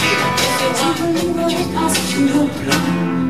you. If you want, ask, no.